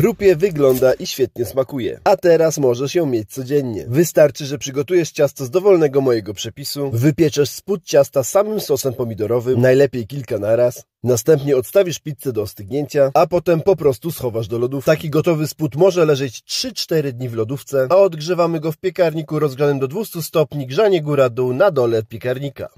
Chrupie, wygląda i świetnie smakuje. A teraz możesz ją mieć codziennie. Wystarczy, że przygotujesz ciasto z dowolnego mojego przepisu, wypieczesz spód ciasta samym sosem pomidorowym, najlepiej kilka naraz, Następnie odstawisz pizzę do ostygnięcia, a potem po prostu schowasz do lodówki. Taki gotowy spód może leżeć 3-4 dni w lodówce, a odgrzewamy go w piekarniku rozgrzanym do 200 stopni, grzanie góra-dół na dole piekarnika.